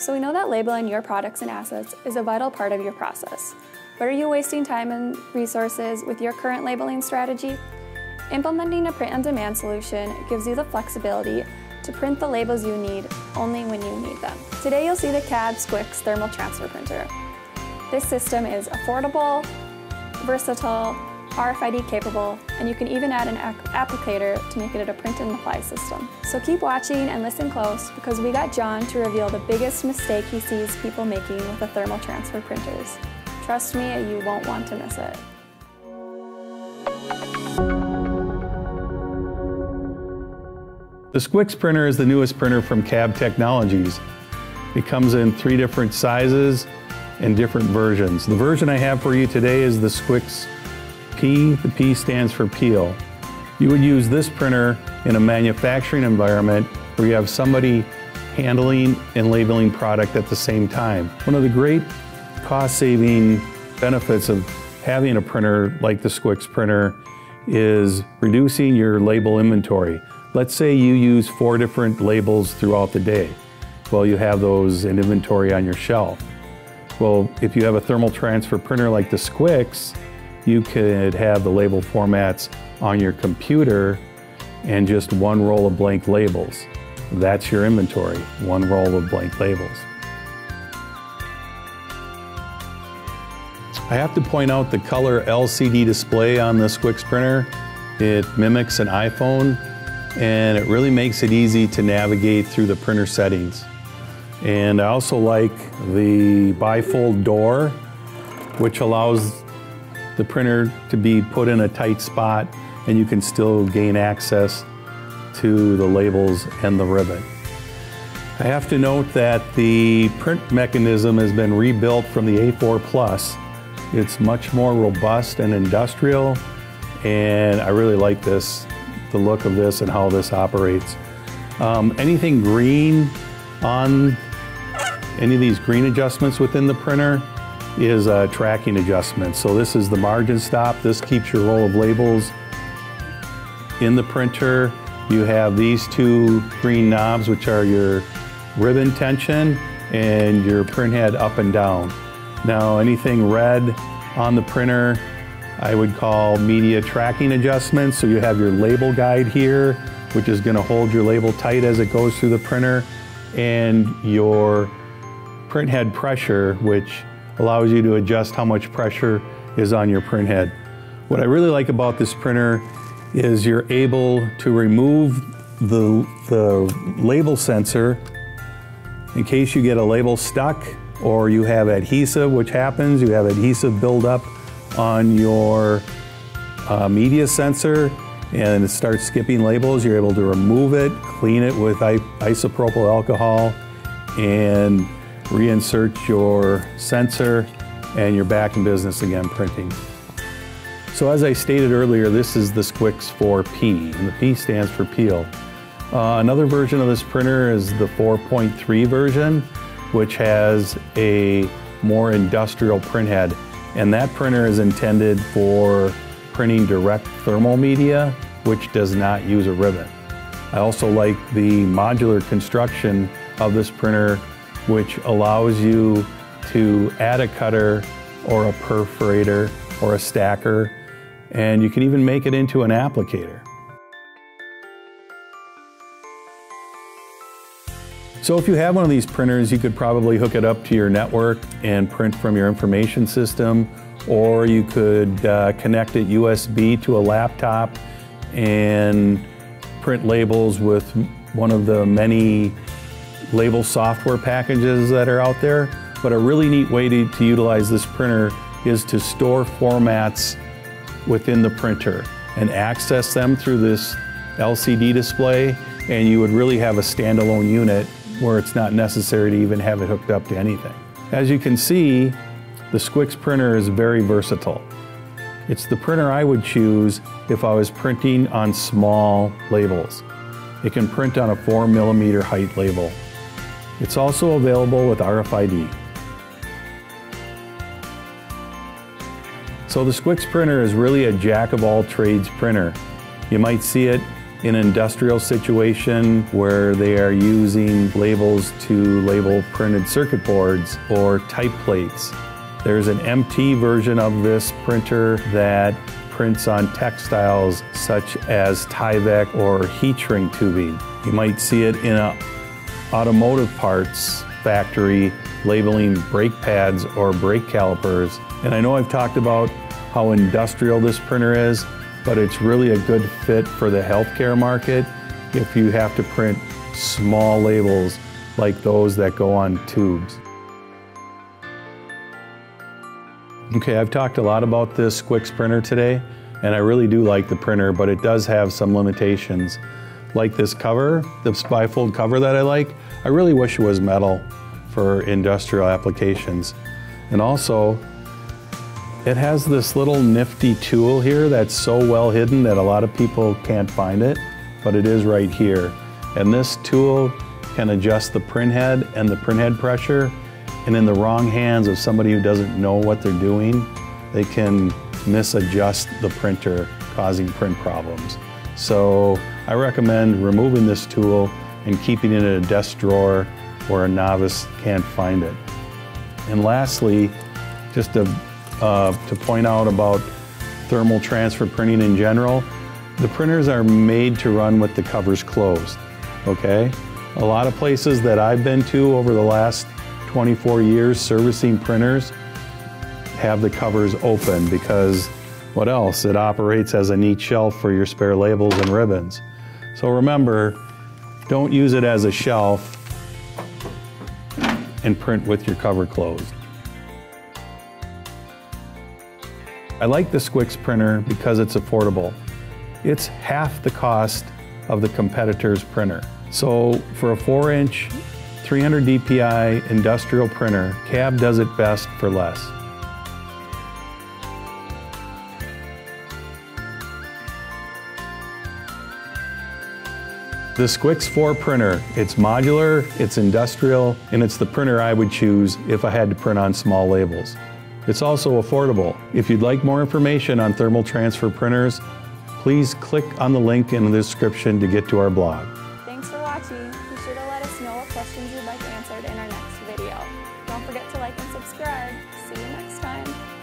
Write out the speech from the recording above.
So we know that labeling your products and assets is a vital part of your process. But are you wasting time and resources with your current labeling strategy? Implementing a print on demand solution gives you the flexibility to print the labels you need only when you need them. Today you'll see the CAB Squix Thermal Transfer Printer. This system is affordable, versatile, RFID capable, and you can even add an applicator to make it a print and apply system. So keep watching and listen close because we got John to reveal the biggest mistake he sees people making with the thermal transfer printers. Trust me, you won't want to miss it. The Squix printer is the newest printer from CAB Technologies. It comes in three different sizes and different versions. The version I have for you today is the Squix P. The P stands for peel. You would use this printer in a manufacturing environment where you have somebody handling and labeling product at the same time. One of the great cost-saving benefits of having a printer like the Squix printer is reducing your label inventory. Let's say you use four different labels throughout the day. Well, you have those in inventory on your shelf. Well, if you have a thermal transfer printer like the Squix, you could have the label formats on your computer and just one roll of blank labels. That's your inventory, one roll of blank labels. I have to point out the color LCD display on the Squix printer. It mimics an iPhone and it really makes it easy to navigate through the printer settings. And I also like the bifold door, which allows the printer to be put in a tight spot and you can still gain access to the labels and the ribbon. I have to note that the print mechanism has been rebuilt from the A4 Plus. It's much more robust and industrial, and I really like this the look of this and how this operates. Um, anything green on any of these green adjustments within the printer is a tracking adjustment. So this is the margin stop. This keeps your roll of labels in the printer. You have these two green knobs, which are your ribbon tension and your print head up and down. Now anything red on the printer I would call media tracking adjustments. So you have your label guide here, which is gonna hold your label tight as it goes through the printer, and your print head pressure, which allows you to adjust how much pressure is on your print head. What I really like about this printer is you're able to remove the, the label sensor in case you get a label stuck or you have adhesive, which happens, you have adhesive buildup on your uh, media sensor and it starts skipping labels, you're able to remove it, clean it with isopropyl alcohol, and reinsert your sensor, and you're back in business again printing. So as I stated earlier, this is the Squix 4P, and the P stands for peel. Uh, another version of this printer is the 4.3 version, which has a more industrial printhead. And that printer is intended for printing direct thermal media, which does not use a ribbon. I also like the modular construction of this printer, which allows you to add a cutter or a perforator or a stacker, and you can even make it into an applicator. So if you have one of these printers, you could probably hook it up to your network and print from your information system, or you could uh, connect it USB to a laptop and print labels with one of the many label software packages that are out there. But a really neat way to, to utilize this printer is to store formats within the printer and access them through this LCD display and you would really have a standalone unit where it's not necessary to even have it hooked up to anything. As you can see, the Squix printer is very versatile. It's the printer I would choose if I was printing on small labels. It can print on a 4 millimeter height label. It's also available with RFID. So the Squix printer is really a jack of all trades printer. You might see it in an industrial situation where they are using labels to label printed circuit boards or type plates. There's an MT version of this printer that prints on textiles such as Tyvek or heat shrink tubing. You might see it in an automotive parts factory labeling brake pads or brake calipers. And I know I've talked about how industrial this printer is, but it's really a good fit for the healthcare market if you have to print small labels like those that go on tubes. Okay, I've talked a lot about this Squix printer today, and I really do like the printer, but it does have some limitations. Like this cover, this bifold cover that I like, I really wish it was metal for industrial applications. And also, it has this little nifty tool here that's so well hidden that a lot of people can't find it, but it is right here. And this tool can adjust the print head and the print head pressure. And in the wrong hands of somebody who doesn't know what they're doing, they can misadjust the printer, causing print problems. So I recommend removing this tool and keeping it in a desk drawer where a novice can't find it. And lastly, just to, uh, to point out about thermal transfer printing in general, the printers are made to run with the covers closed, okay? A lot of places that I've been to over the last 24 years servicing printers have the covers open because what else? It operates as a neat shelf for your spare labels and ribbons. So remember, don't use it as a shelf and print with your cover closed. I like the Squix printer because it's affordable. It's half the cost of the competitor's printer. So for a 4 inch 300 DPI industrial printer, CAB does it best for less. The Squix 4 printer. It's modular, it's industrial, and it's the printer I would choose if I had to print on small labels. It's also affordable. If you'd like more information on thermal transfer printers, please click on the link in the description to get to our blog. Thanks for watching. Be sure to let us know what questions you'd like answered in our next video. Don't forget to like and subscribe. See you next time.